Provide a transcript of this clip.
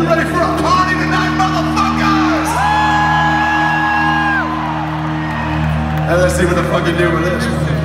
you ready for a party tonight, motherfuckers? And let's see what the fuck you do with this.